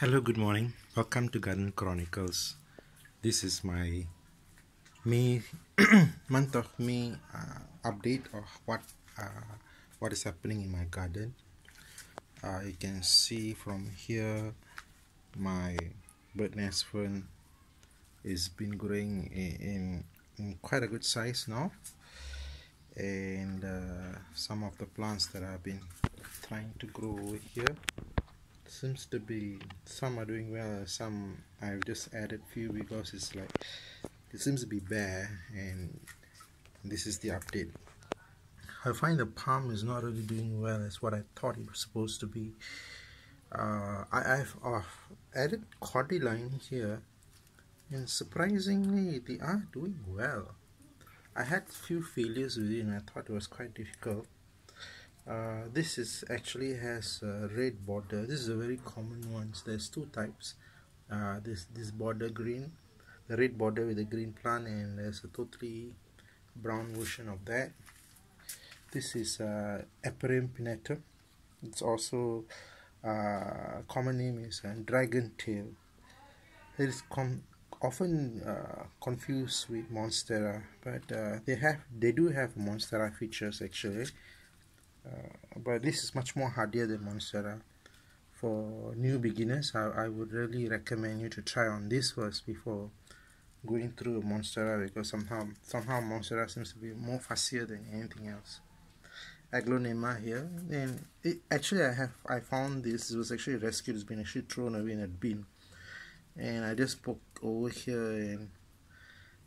Hello, good morning. Welcome to Garden Chronicles. This is my May month of May uh, update of what uh, what is happening in my garden. Uh, you can see from here my bird nest fern is been growing in, in, quite a good size now and uh, some of the plants that I've been trying to grow over here seems to be some are doing well some I've just added few because it's like it seems to be bare and this is the update. I find the palm is not really doing well as what I thought it was supposed to be. Uh, I, have uh, added cordyline here and surprisingly they are doing well. I had few failures with it and I thought it was quite difficult uh, this is actually has a red border. This is a very common one. There's two types. Uh, this this border green the red border with the green plant and there's a totally brown version of that. This is uh, Epipremnum pinnata it's also uh, common name is uh, dragon tail. It is com often uh, confused with monstera but uh, they have they do have monstera features actually uh, but this is much more hardier than Monstera. For new beginners, I, I would really recommend you to try on this first before going through Monstera because somehow somehow Monstera seems to be more fussier than anything else. Aglaonema here, and it, actually I have I found this. It was actually rescued. It's been actually thrown away in a bin, and I just poke over here and,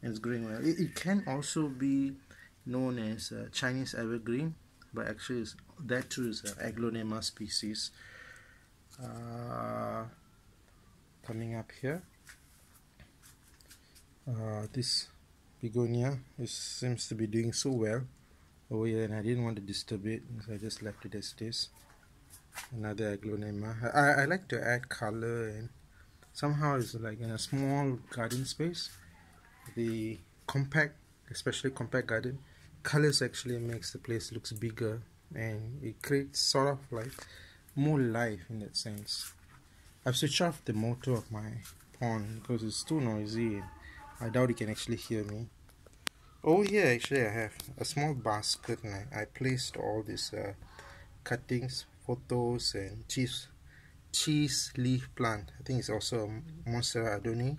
and it's growing well. It, it can also be known as uh, Chinese evergreen but actually that too is an Aglaonema species. Uh, coming up here. Uh, this begonia is, seems to be doing so well over here and I didn't want to disturb it so I just left it as it is. Another Aglaonema I, I like to add color and somehow it's like in a small garden space. The compact especially compact garden colors actually makes the place looks bigger and it creates sort of like more life in that sense. I've switched off the motor of my pond because it's too noisy and I doubt you can actually hear me. Over here actually I have a small basket and I, I placed all these uh, cuttings pothos and cheese cheese leaf plant. I think it's also a Monstera adoni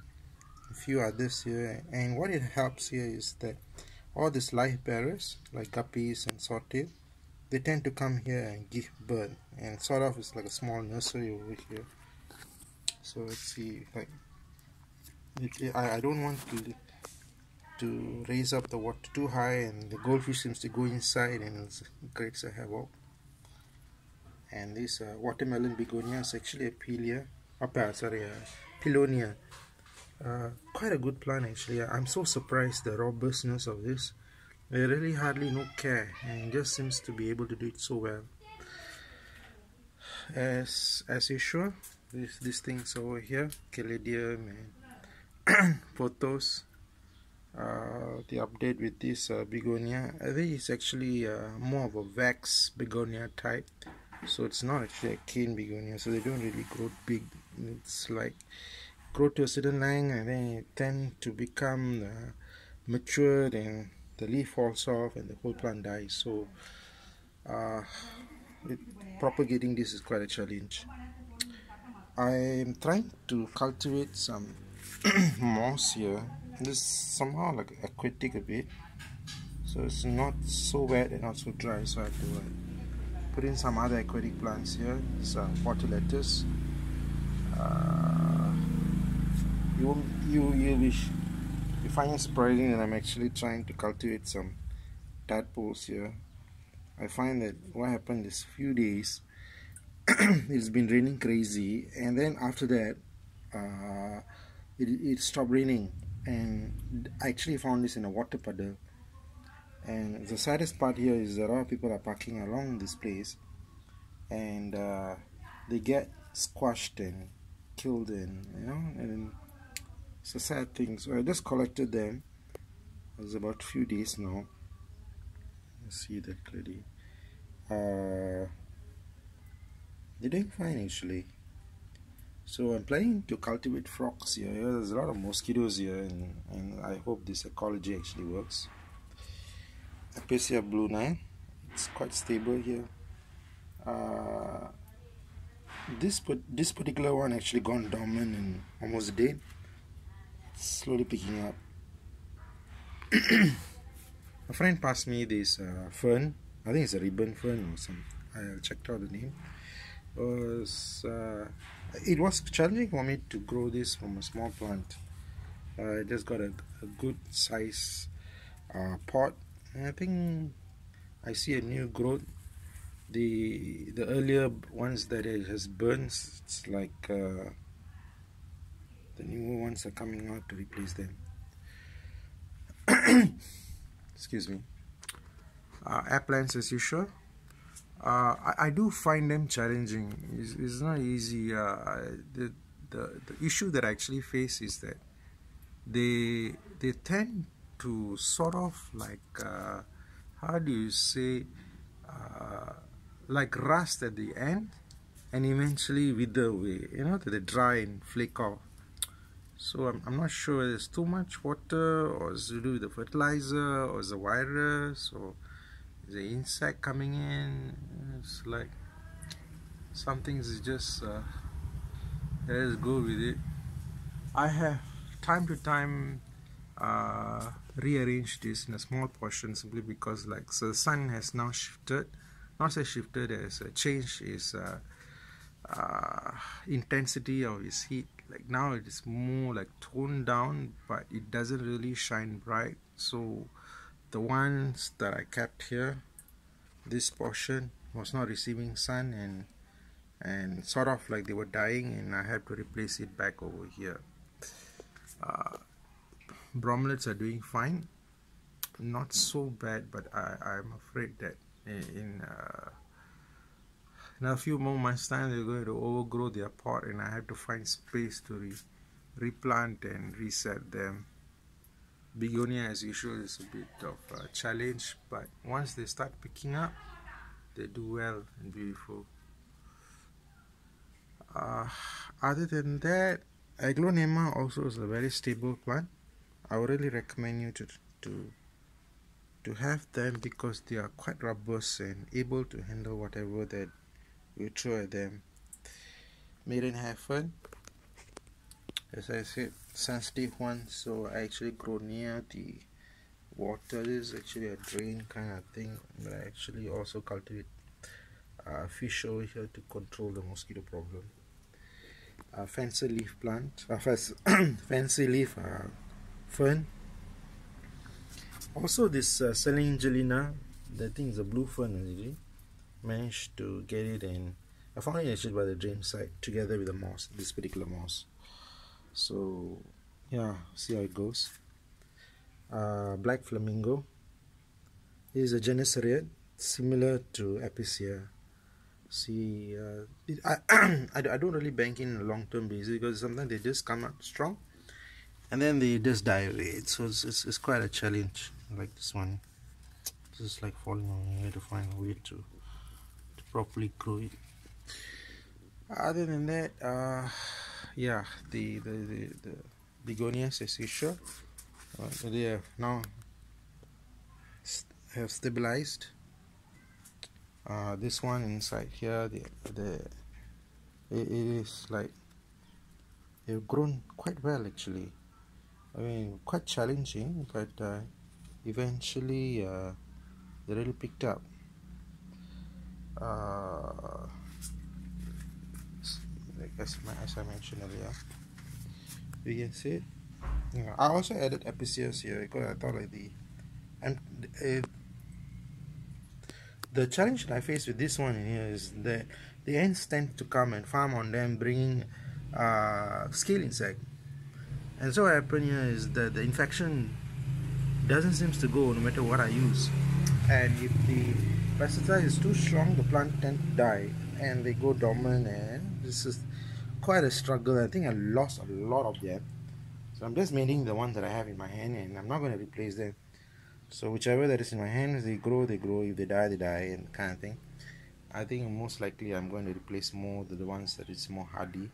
a few others here. And what it helps here is that all these live bearers like guppies and swordtail they tend to come here and give birth. And sort of it's like a small nursery over here. So let's see like it, I, I don't want to to raise up the water too high and the goldfish seems to go inside and it creates a havoc and this uh, watermelon begonia is actually a pilea oh, sorry uh, pellonia uh, quite a good plant actually. I'm so surprised the robustness of this. There really hardly no care and just seems to be able to do it so well. As as usual this these things over here. Caladium and pothos. Uh, the update with this uh, begonia. I think it's actually uh, more of a wax begonia type. So it's not actually a cane begonia. So they don't really grow big. It's like grow to a certain length and then it tend to become uh, matured and the leaf falls off and the whole plant dies. So uh, it, propagating this is quite a challenge. I'm trying to cultivate some moss here. This somehow like aquatic a bit. So it's not so wet and not so dry so I have to uh, put in some other aquatic plants here. Uh, water lettuce uh, you you you wish. You find it surprising that I'm actually trying to cultivate some tadpoles here I find that what happened is few days it's been raining crazy and then after that uh, it, it stopped raining. And I actually found this in a water puddle. And the saddest part here is that a lot of people are parking along this place and uh, they get squashed and killed and you know and it's a sad thing so I just collected them it was about a few days now let's see that clearly uh, they're doing fine actually So I'm planning to cultivate frogs here. There's a lot of mosquitoes here, and, and I hope this ecology actually works. Episcia blue 9, it's quite stable here. Uh, this this particular one actually gone dormant and almost dead. Slowly picking up. a friend passed me this uh, fern. I think it's a ribbon fern or some. I checked out the name. It was uh, it was challenging for me to grow this from a small plant. Uh, I just got a, a good size uh, pot. And I think I see a new growth. The the earlier ones that it has burned, it's like uh, the newer ones are coming out to replace them. Excuse me. Uh, as usual uh, I, I, do find them challenging. It's, it's not easy. Uh, the, the the issue that I actually face is that they they tend to sort of like uh, how do you say uh, like rust at the end and eventually wither away. You know they dry and flake off. So I'm, I'm not sure there's too much water or is to do with the fertilizer or is the virus or the insect coming in? It's like something's just uh, let's go with it. I have time to time uh, rearranged this in a small portion simply because like so the sun has now shifted. Not say shifted as a change is uh, uh, intensity of its heat like now it is more like toned down but it doesn't really shine bright. So the ones that I kept here this portion was not receiving sun and and sort of like they were dying and I had to replace it back over here. Uh, bromeliads are doing fine. Not so bad but I, I'm afraid that in, uh, in a few more months time they're going to overgrow their pot and I have to find space to re replant and reset them. Begonia as usual is a bit of a challenge but once they start picking up they do well and beautiful. Uh, other than that aglaonema also is a very stable plant. I would really recommend you to to to have them because they are quite robust and able to handle whatever that you throw at them. Maidenhair fern as I said sensitive one so I actually grow near the water. This is actually a drain kind of thing but I actually also cultivate uh, fish over here to control the mosquito problem. Uh, fancy leaf plant uh, fancy leaf uh, fern. Also this uh, the thing is a blue fern actually managed to get it and I found it actually by the drain side together with the moss this particular moss so yeah see how it goes. Uh, black flamingo is a genus red similar to Episcia see uh, I, I don't really bank in long-term basis because sometimes they just come up strong and then they just die away. So it's, it's, it's quite a challenge like this one. This is like falling on you to find a way to properly grow it? Other than that uh yeah the the the, the begonias as usual uh, they have now have stabilized. Uh, this one inside here the the it, it is like they've grown quite well actually. I mean quite challenging but uh, eventually uh, they really picked up uh, as, as I mentioned earlier. You can see it. Yeah, I also added Episcia here because I thought like the and uh, the challenge that I face with this one here is that the ants tend to come and farm on them bringing uh, scale insect. And so what happened here is that the infection doesn't seem to go no matter what I use. And if the pesticide is too strong the plant tend to die and they go dormant and this is quite a struggle. I think I lost a lot of them. So I'm just maintaining the ones that I have in my hand and I'm not going to replace them. So whichever that is in my hands they grow they grow. If they die they die and kind of thing. I think most likely I'm going to replace more the, the ones that is more hardy.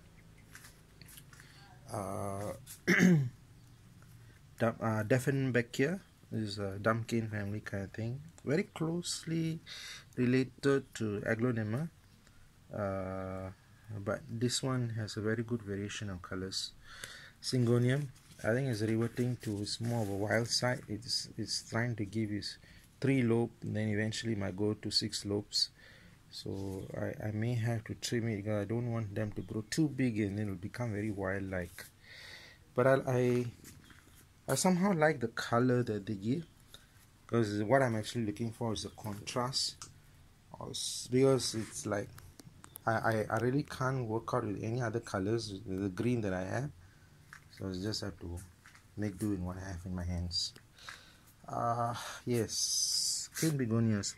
Uh, uh, Dieffenbachia is a Dumbcane family kind of thing. Very closely related to Aglaonema. Uh, but this one has a very good variation of colors. Syngonium, I think is reverting to it's more of a wild side. It's it's trying to give its three lobe, then eventually might go to six lobes. So I, I may have to trim it because I don't want them to grow too big and then it'll become very wild like. But I, I I somehow like the color that they give because what I'm actually looking for is the contrast because it's like I, I, I really can't work out with any other colors the green that I have. So I just have to make do in what I have in my hands. Uh yes. Green begonias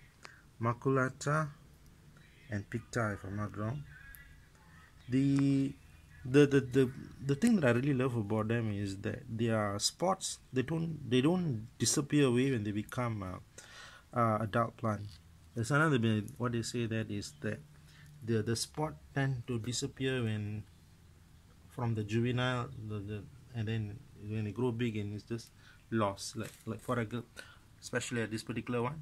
maculata and picta if I'm not wrong. The the, the the the thing that I really love about them is that their spots they don't they don't disappear away when they become uh, adult plant. There's another bit what they say that is that the the spot tend to disappear when from the juvenile the, the and then when they grow big and it's just lost. Like like for example especially at this particular one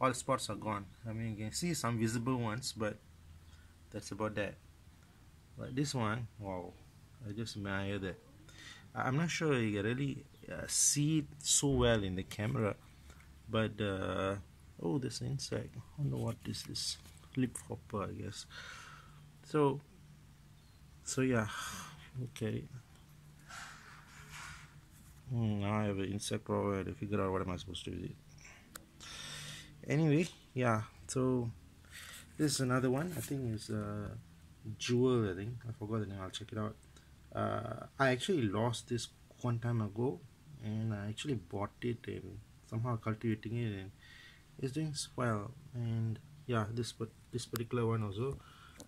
all spots are gone. I mean you can see some visible ones but that's about that but this one wow. I just admire that? I'm not sure you really uh, see it so well in the camera but uh, oh this insect. I wonder what this is. Lip hopper I guess. So so yeah. Okay. Hmm, now I have an insect problem to figure out what am I supposed to do with it. Anyway yeah. So this is another one. I think is uh Jewel I think. I forgot the name. I'll check it out. Uh, I actually lost this one time ago and I actually bought it and somehow cultivating it and it's doing well. And yeah this but this particular one also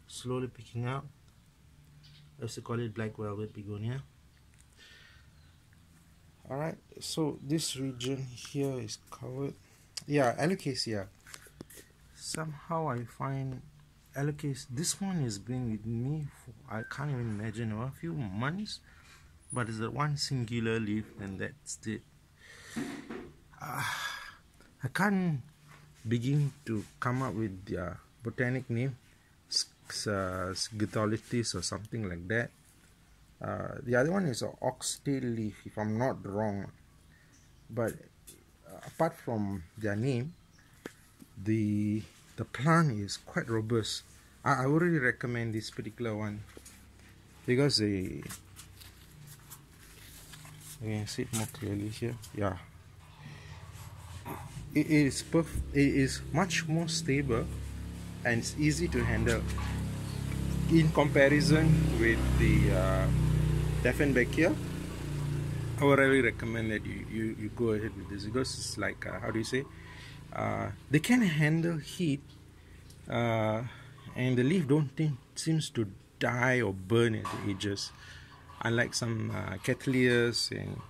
slowly picking up. I used to call it black velvet begonia. Alright so this region here is covered. Yeah alocasia somehow I find this one has been with me for I can't even imagine a few months but it's the one singular leaf and that's it. Uh, I can't begin to come up with the botanic name uh, or something like that. Uh, the other one is an oxtail leaf if I'm not wrong. But uh, apart from their name the the plant is quite robust I, I would really recommend this particular one. Because they you can see it more clearly here. Yeah. It is perf- it is much more stable and it's easy to handle. In comparison with the uh, here, I would really recommend that you, you, you go ahead with this because it's like uh, how do you say? Uh, they can handle heat uh, and the leaf don't think, seems to die or burn at the edges unlike some uh, Cattleyas and,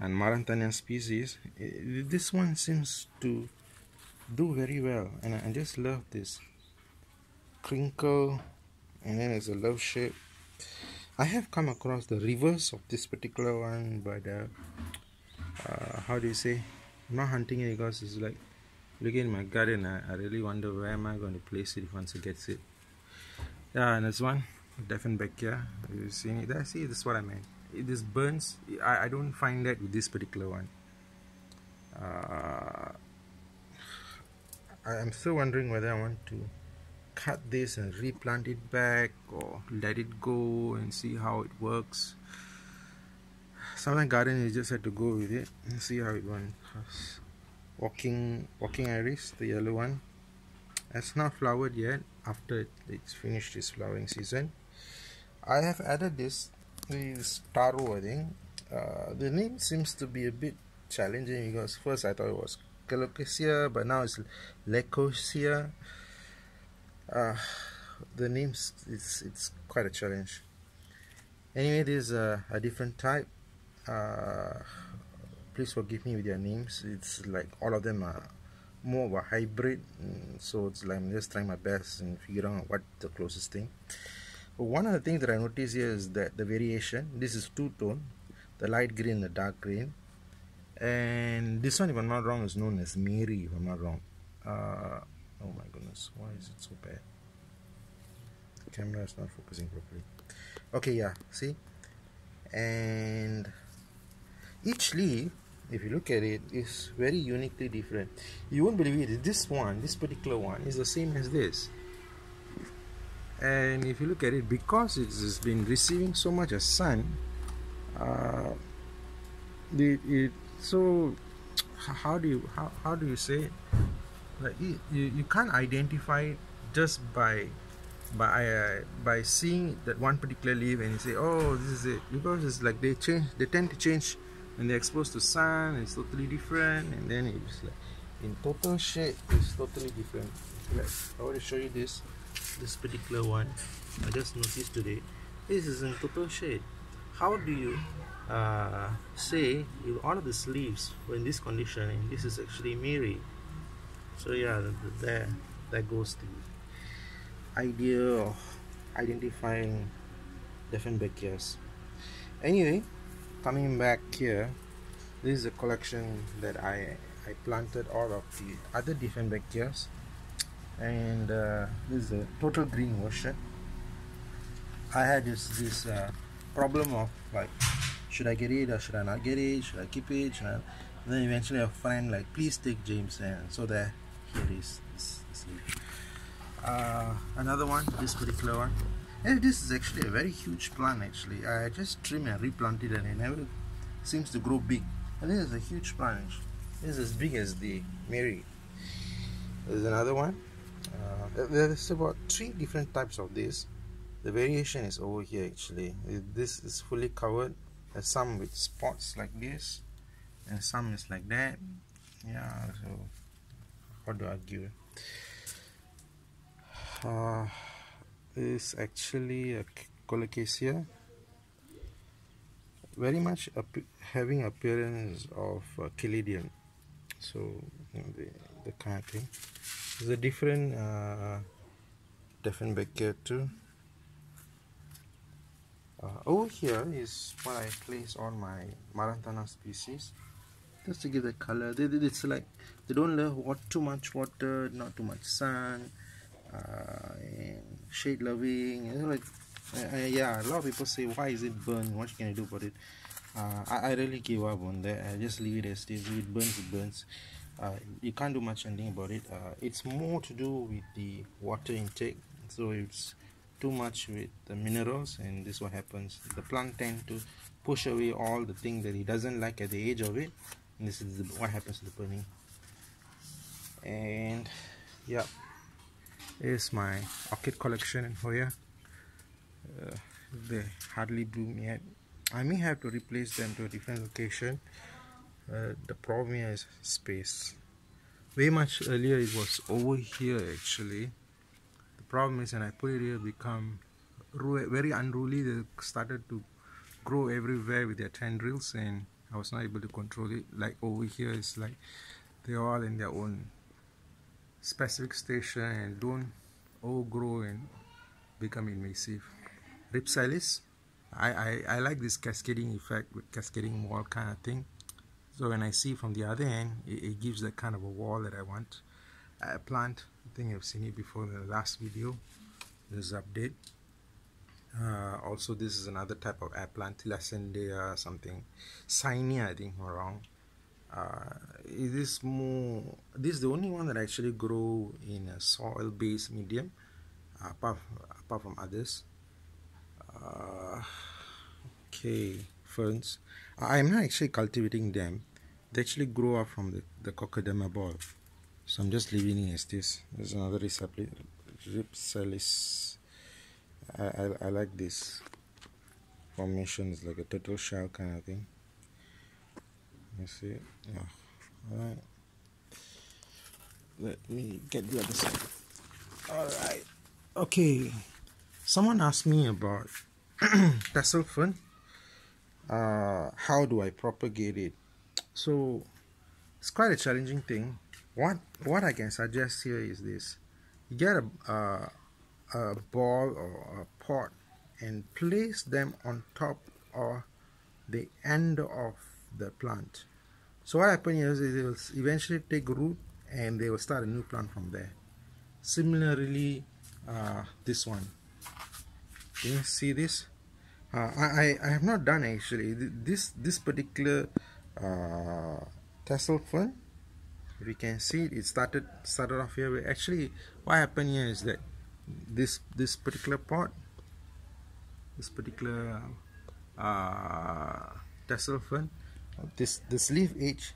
and Marantania species it, this one seems to do very well. And I, I just love this crinkle and then there's a love shape. I have come across the reverse of this particular one but uh, uh, how do you say? I'm not hunting it because it's like looking in my garden I, I really wonder where am I going to place it once it gets it. Yeah and this one Dieffenbachia you seeing it? There see this is what I meant. It, this burns. I, I don't find that with this particular one. Uh, I am still wondering whether I want to cut this and replant it back or let it go and see how it works. Sometimes garden you just have to go with it and see how it runs walking walking iris the yellow one. Has not flowered yet after it's finished its flowering season. I have added this this taro I think. Uh, the name seems to be a bit challenging because first I thought it was Colocasia but now it's Leucocasia. Uh, the names it's it's quite a challenge. Anyway this is a, a different type. Uh, please forgive me with their names. It's like all of them are more of a hybrid mm, so it's like I'm just trying my best and figure out what the closest thing. But one of the things that I notice here is that the variation this is two tone the light green the dark green. And this one if I'm not wrong is known as Mary if I'm not wrong. Uh, oh my goodness why is it so bad? The camera is not focusing properly. Okay yeah see? And each leaf if you look at it, it is very uniquely different. You won't believe it. This one this particular one is the same as this. And if you look at it because it has been receiving so much of sun uh, the, it so how do you how, how do you say it? like you, you can't identify it just by by uh, by seeing that one particular leaf and you say oh this is it. Because it's like they change they tend to change when they're exposed to sun it's totally different and then it's like in total shade it's totally different. Like I want to show you this this particular one. I just noticed today this is in total shade how do you uh, say if all of the leaves were in this condition and this is actually Mary? So yeah there that goes to the idea of identifying different Dieffenbachia anyway coming back here this is a collection that I I planted all of the other Dieffenbachia and uh, this is a total green version I had this this uh, problem of like should I get it or should I not get it? Should I keep it? I... then eventually a friend like please take James and so there here is this, this uh, another one this particular one and this is actually a very huge plant actually. I just trimmed and replanted and it never seems to grow big. And this is a huge plant this is as big as the Mary. There's another one. Uh, there's about three different types of this. The variation is over here actually. This is fully covered. There's some with spots like this and some is like that. Yeah so hard to argue? Uh, is actually a colocasia. Very much having appearance of uh, so the, the kind of thing. There's a different uh, Dieffenbachia too. Uh, over here is what I place on my Marantana species. Just to give the color. They, it's like they don't love what too much water not too much sun shade loving know, like uh, yeah a lot of people say why is it burned what can I do about it? Uh, I, I really give up on that. I just leave it as this if it burns it burns. Uh, you can't do much anything about it. Uh, it's more to do with the water intake. So it's too much with the minerals and this is what happens. The plant tend to push away all the things that he doesn't like at the edge of it. And this is the, what happens to the burning. And yeah here's my orchid collection in Hoya uh, they hardly bloom yet. I may have to replace them to a different location. Uh, the problem is space. Way much earlier it was over here actually. The problem is when I put it here become very unruly. They started to grow everywhere with their tendrils and I was not able to control it. Like over here it's like they're all in their own specific station and don't overgrow and become invasive. Rhipsalis I, I, I like this cascading effect with cascading wall kind of thing. So when I see from the other end it, it gives that kind of a wall that I want. A plant I think you've seen it before in the last video. This update. Uh, also this is another type of air plant Tillandsia something. Cynia I think or wrong uh, it is more this is the only one that actually grow in a soil based medium apart, apart from others. Uh, okay ferns. I'm not actually cultivating them. They actually grow up from the, the Kokedama ball. So I'm just leaving it as this. There's another Rhipsalis I, I, I like this formation. It's like a turtle shell kind of thing you see. Yeah. Alright let me get the other side. Alright okay. Someone asked me about tassel fern. Uh, how do I propagate it? So it's quite a challenging thing. What what I can suggest here is this. You get a, a ball or a pot and place them on top or the end of the plant. So what happens is it will eventually take root and they will start a new plant from there. Similarly, uh, this one. Can you see this? Uh, I, I have not done actually this this particular uh, tassel fern if you can see it started started off here actually what happened here is that this this particular pot this particular uh, tassel fern this this leaf edge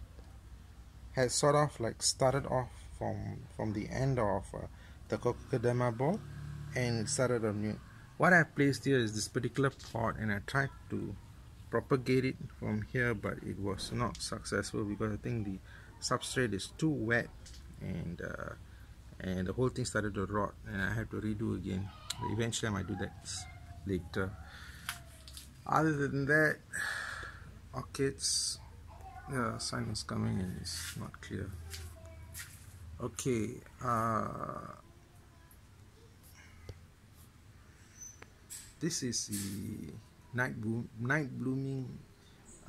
has sort of like started off from from the end of uh, the Kokedama ball and started a new what I placed here is this particular pot and I tried to propagate it from here but it was not successful because I think the substrate is too wet and uh, and the whole thing started to rot and I have to redo again. Eventually I might do that later. Other than that orchids the sun is coming and it's not clear okay uh, this is the night bloom night blooming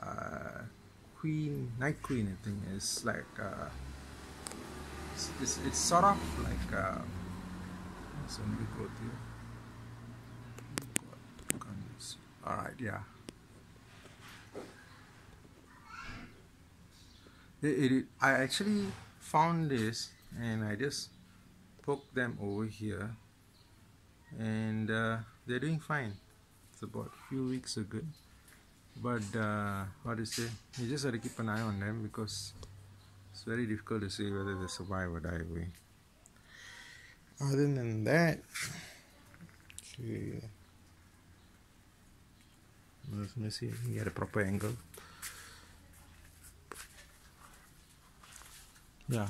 uh, queen night queen I think it's like uh, it's, it's, it's, sort of like uh, growth here all right yeah it, it, I actually found this and I just poked them over here. And uh, they're doing fine. It's about a few weeks ago. But uh, what is it you just have to keep an eye on them because it's very difficult to see whether they survive or die away. Other than that okay let me see. You get a proper angle yeah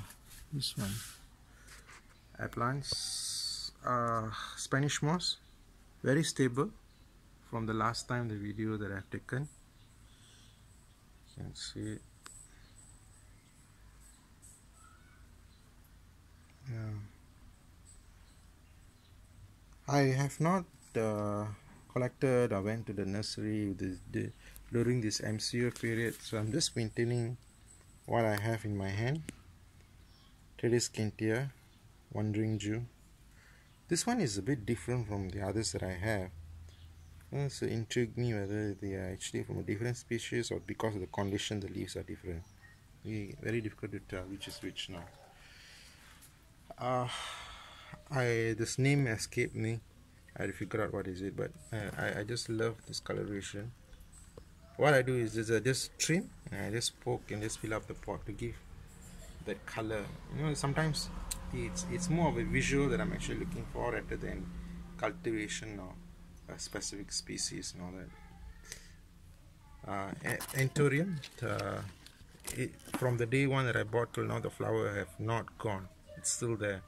this one. Plants uh, Spanish moss. Very stable from the last time the video that I've taken. You can see. It yeah. I have not uh, collected. Or went to the nursery the, the, during this MCO period so I'm just maintaining what I have in my hand Tradescantia Kentia Wandering Jew. This one is a bit different from the others that I have. So it intrigued me whether they are actually from a different species or because of the condition the leaves are different. Very difficult to tell which is which now. Uh, I this name escaped me. I had to figure out what is it but uh, I, I just love this coloration. What I do is I just trim and I just poke and just fill up the pot to give that color. You know sometimes it's it's more of a visual that I'm actually looking for rather than cultivation or a specific species and all that. Uh, anthurium uh, from the day one that I bought till now the flower have not gone. It's still there.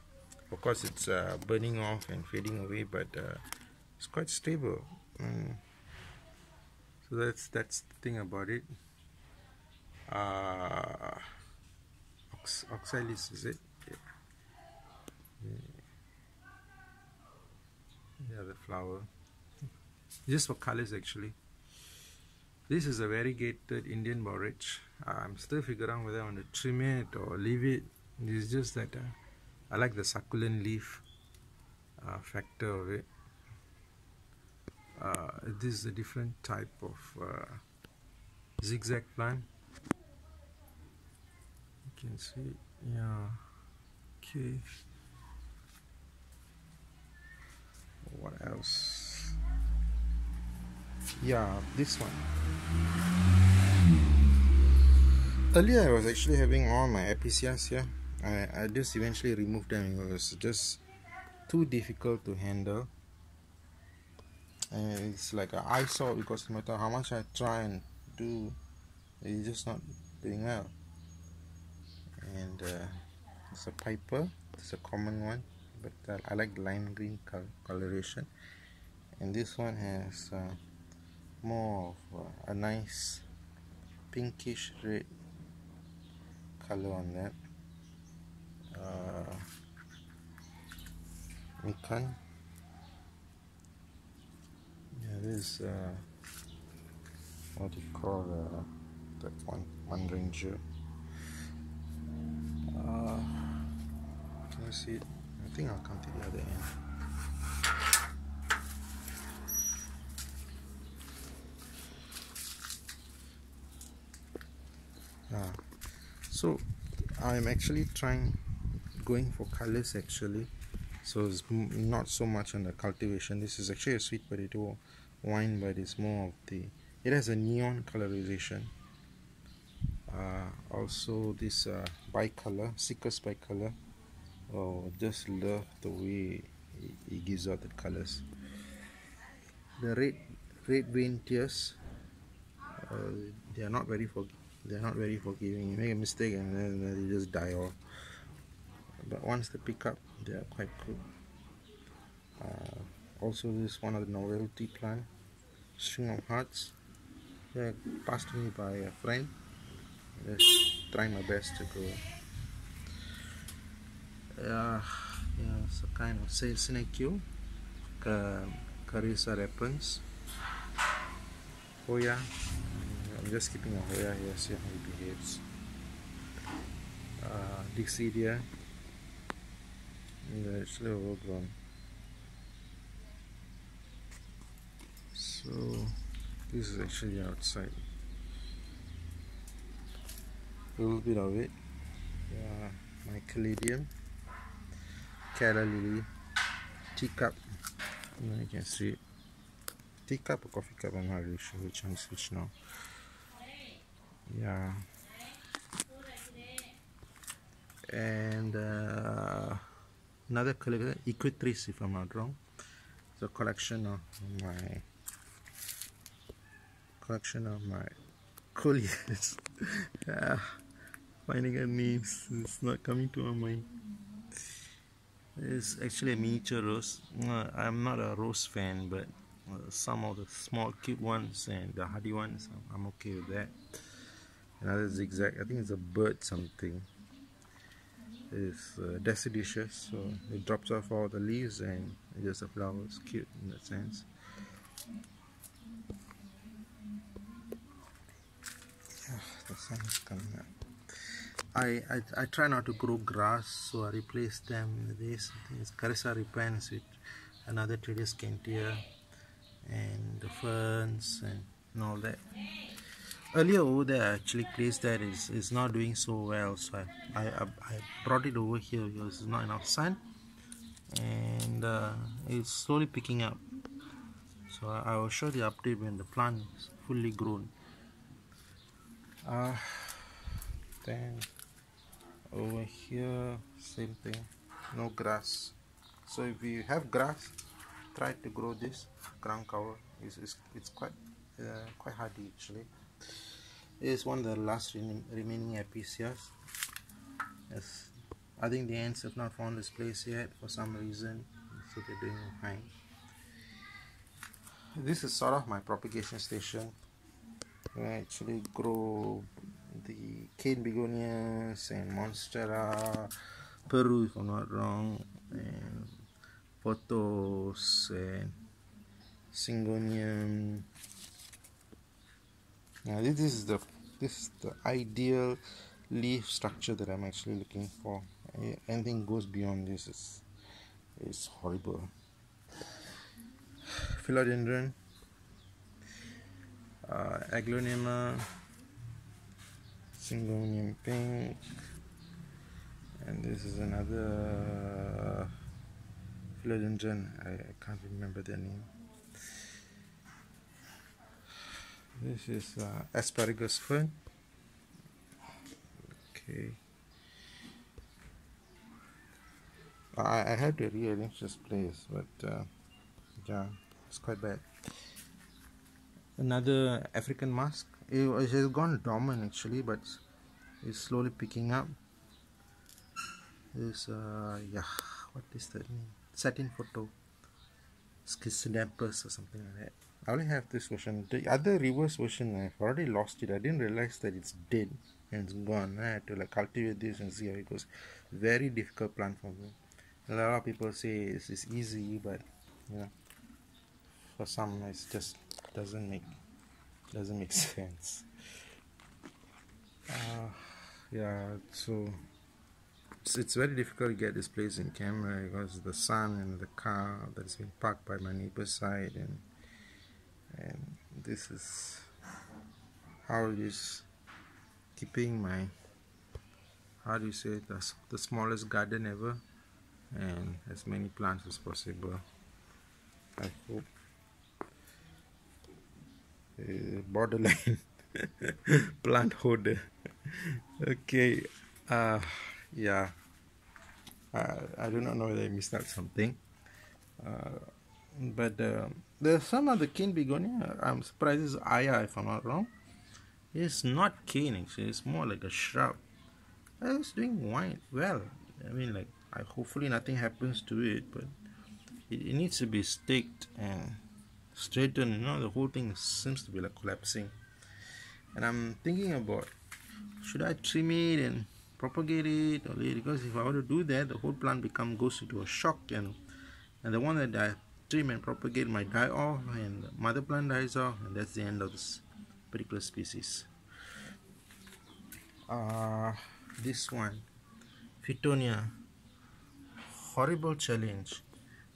Of course it's uh, burning off and fading away but uh, it's quite stable. Mm. so that's that's the thing about it. Uh, ox oxalis is it? Yeah. yeah. The flower. Just for colors actually. This is a variegated Indian borage. I'm still figuring out whether I want to trim it or leave it. It's just that uh, I like the succulent leaf uh, factor of it. Uh, this is a different type of uh, zigzag plant can see yeah okay. What else? Yeah this one. Earlier I was actually having all my episcias here. I, I just eventually removed them. It was just too difficult to handle. And it's like an eyesore because no matter how much I try and do it's just not doing well and uh, it's a piper it's a common one but uh, I like lime green col coloration. And this one has uh, more of uh, a nice pinkish red color on that. Uh, mikan yeah is uh, what do you call uh, that one one ranger uh, can you see. It I think I'll come to the other end. Ah, so I'm actually trying going for colors actually. So it's not so much on the cultivation. This is actually a sweet potato wine but it's more of the it has a neon colorization. uh, also this uh, bicolor Seekers bicolor oh just love the way it gives out the colors. The red red vein tears uh, they are not very for they're not very forgiving. You make a mistake and then they just die off. But once they pick up they are quite cool. Uh, also this one of the novelty plant string of hearts. Yeah, passed to me by a friend just trying my best to go. Uh, yeah so kind of say Sinecure Callisia repens Hoya I'm just keeping a Hoya here see how he behaves. Uh, Dischidia yeah, it's a little overgrown so this is actually outside a little bit of it. Yeah, my caladium calla lily. Teacup. You can see it. Teacup or coffee cup I'm not really sure which one's which now. Yeah. And uh, another collection equitrice if I'm not wrong. It's a collection of my collection of my coleus yeah, finding a name is not coming to my mind. It's actually a miniature rose. I'm not a rose fan but uh, some of the small cute ones and the hardy ones I'm okay with that. Another zigzag I think it's a bird something. It's uh, deciduous so it drops off all the leaves and just the flowers cute in that sense. The sun is coming up I, I, I try not to grow grass so I replace them with this, this Callisia repens with another Tritias Kentia and the ferns and, and all that. Earlier over there I actually placed that. Is, is not doing so well so I, I, I brought it over here because it's not enough sun. And uh, it's slowly picking up. So I, I will show the update when the plant is fully grown. Uh, then over here same thing no grass. So if you have grass try to grow this ground cover. It's, it's, it's quite uh, quite hardy actually. It is one of the last remaining episcias yes. I think the ants have not found this place yet for some reason. So they're doing fine. This is sort of my propagation station. I actually grow the cane begonias and monstera peru if I'm not wrong and pothos and syngonium now this is the this is the ideal leaf structure that I'm actually looking for. Anything goes beyond this is is horrible. Philodendron. Uh, aglaonema syngonium pink and this is another philodendron I, I can't remember the name. This is uh, asparagus fern. Okay. I, I had to rearrange this place but uh, yeah it's quite bad. Another African mask. It has gone dormant actually but it's slowly picking up. Is uh yeah what is that name? Satin photo. Scindapsus or something like that. I only have this version. The other reverse version I've already lost it. I didn't realize that it's dead and it's gone. I had to like cultivate this and see how it goes. Very difficult plant for me. A lot of people say it's, easy but yeah for some it's just doesn't make doesn't make sense. Uh, yeah so it's, it's very difficult to get this place in camera because the sun and the car that's been parked by my neighbor's side and and this is how it is keeping my how do you say it, the, the smallest garden ever and as many plants as possible. I hope uh, borderline plant holder okay uh yeah. Uh, I do not know whether I missed out something. Uh, but uh, there's some other the cane begonia I'm surprised it's Aya if I'm not wrong. It's not cane actually. It's more like a shrub. It's doing wine. Well I mean like I hopefully nothing happens to it but it, it needs to be staked and straightened. You know the whole thing seems to be like collapsing and I'm thinking about should I trim it and propagate it or because if I were to do that the whole plant become goes into a shock and and the one that I trim and propagate might die off and the mother plant dies off and that's the end of this particular species. Uh, this one Fittonia horrible challenge.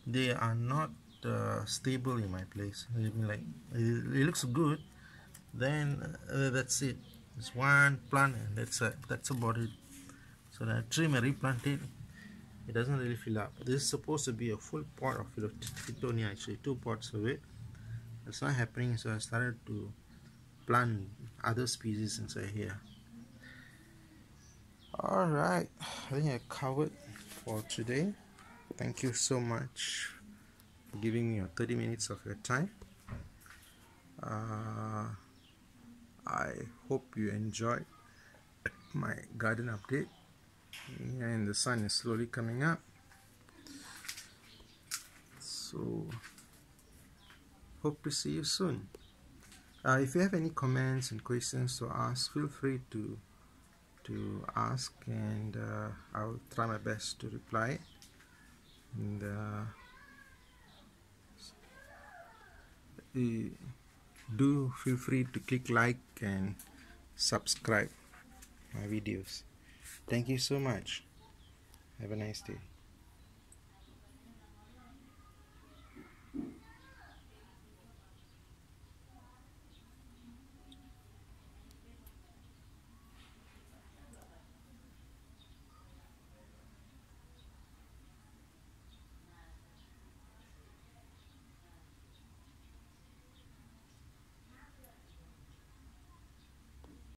They are not uh, stable in my place. I mean, like it, it looks good then uh, that's it. It's one plant and that's that's about it. So then I trim and replant it it doesn't really fill up. This is supposed to be a full pot of Fittonia actually. Two pots of it. It's not happening so I started to plant other species inside here. Alright. I think I covered for today. Thank you so much for giving me 30 minutes of your time. Uh, I hope you enjoyed my garden update. And the sun is slowly coming up. So hope to see you soon. Uh, if you have any comments and questions to ask feel free to to ask and uh, I'll try my best to reply. And uh, do feel free to click like and subscribe my videos. Thank you so much. Have a nice day